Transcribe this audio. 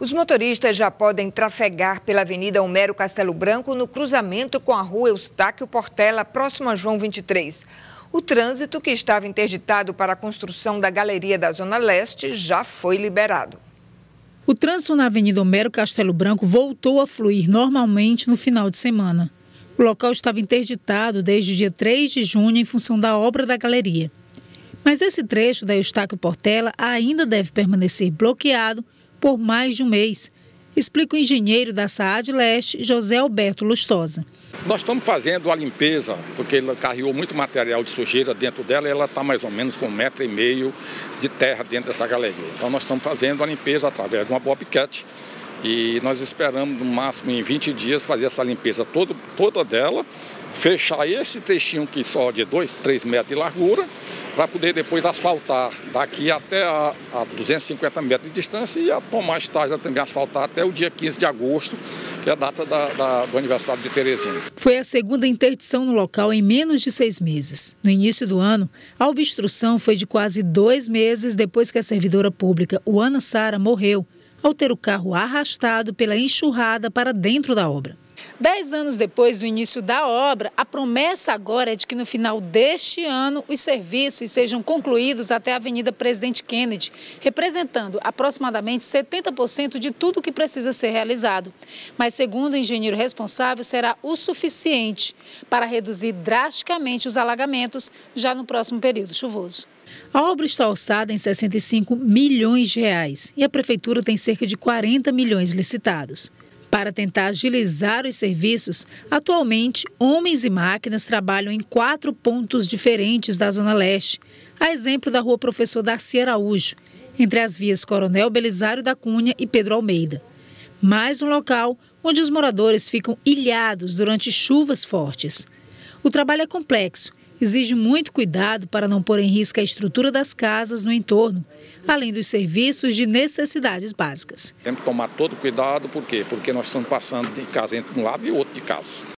Os motoristas já podem trafegar pela Avenida Homero Castelo Branco no cruzamento com a rua Eustáquio Portela, próximo a João 23. O trânsito, que estava interditado para a construção da galeria da Zona Leste, já foi liberado. O trânsito na Avenida Homero Castelo Branco voltou a fluir normalmente no final de semana. O local estava interditado desde o dia 3 de junho em função da obra da galeria. Mas esse trecho da Eustáquio Portela ainda deve permanecer bloqueado por mais de um mês, explica o engenheiro da SAAD Leste, José Alberto Lustosa. Nós estamos fazendo a limpeza, porque ela carregou muito material de sujeira dentro dela e ela está mais ou menos com um metro e meio de terra dentro dessa galeria. Então nós estamos fazendo a limpeza através de uma bobcat e nós esperamos no máximo em 20 dias fazer essa limpeza toda, toda dela, fechar esse textinho que só de 2, 3 metros de largura para poder depois asfaltar daqui até a, a 250 metros de distância e a mais tarde também asfaltar até o dia 15 de agosto, que é a data da, da, do aniversário de Teresina. Foi a segunda interdição no local em menos de seis meses. No início do ano, a obstrução foi de quase dois meses depois que a servidora pública, Ana Sara, morreu, ao ter o carro arrastado pela enxurrada para dentro da obra. Dez anos depois do início da obra, a promessa agora é de que no final deste ano os serviços sejam concluídos até a Avenida Presidente Kennedy, representando aproximadamente 70% de tudo que precisa ser realizado. Mas, segundo o engenheiro responsável, será o suficiente para reduzir drasticamente os alagamentos já no próximo período chuvoso. A obra está orçada em 65 milhões de reais e a prefeitura tem cerca de 40 milhões licitados. Para tentar agilizar os serviços, atualmente homens e máquinas trabalham em quatro pontos diferentes da Zona Leste, a exemplo da rua Professor Darcy Araújo, entre as vias Coronel Belisário da Cunha e Pedro Almeida. Mais um local onde os moradores ficam ilhados durante chuvas fortes. O trabalho é complexo exige muito cuidado para não pôr em risco a estrutura das casas no entorno, além dos serviços de necessidades básicas. Temos que tomar todo cuidado, por quê? Porque nós estamos passando de casa entre um lado e outro de casa.